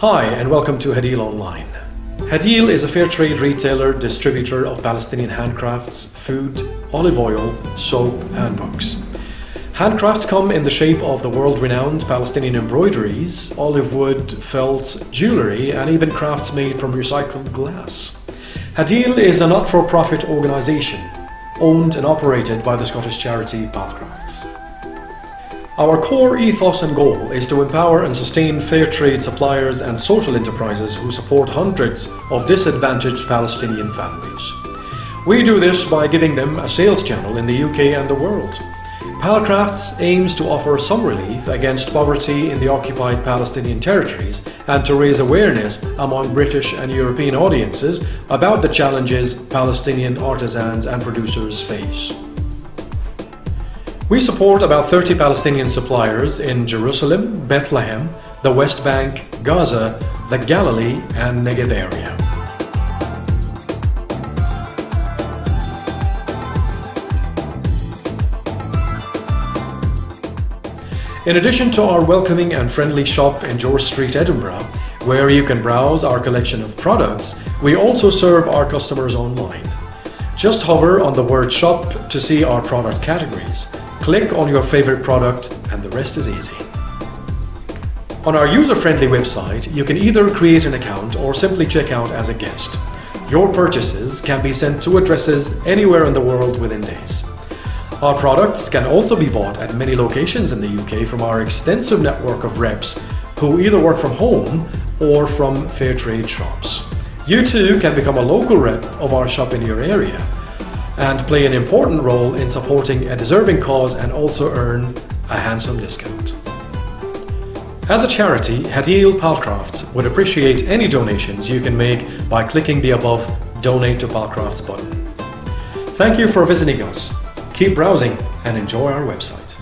Hi, and welcome to Hadeel Online. Hadeel is a fair trade retailer, distributor of Palestinian handcrafts, food, olive oil, soap, and books. Handcrafts come in the shape of the world renowned Palestinian embroideries, olive wood, felt, jewellery, and even crafts made from recycled glass. Hadeel is a not for profit organisation owned and operated by the Scottish charity Palcrafts. Our core ethos and goal is to empower and sustain fair trade suppliers and social enterprises who support hundreds of disadvantaged Palestinian families. We do this by giving them a sales channel in the UK and the world. Palcrafts aims to offer some relief against poverty in the occupied Palestinian territories and to raise awareness among British and European audiences about the challenges Palestinian artisans and producers face. We support about 30 Palestinian suppliers in Jerusalem, Bethlehem, the West Bank, Gaza, the Galilee, and Negev area. In addition to our welcoming and friendly shop in George Street, Edinburgh, where you can browse our collection of products, we also serve our customers online. Just hover on the word shop to see our product categories. Click on your favorite product and the rest is easy. On our user-friendly website, you can either create an account or simply check out as a guest. Your purchases can be sent to addresses anywhere in the world within days. Our products can also be bought at many locations in the UK from our extensive network of reps who either work from home or from fair trade shops. You too can become a local rep of our shop in your area and play an important role in supporting a deserving cause and also earn a handsome discount. As a charity, Hadeel Palcrafts would appreciate any donations you can make by clicking the above Donate to Palcrafts button. Thank you for visiting us. Keep browsing and enjoy our website.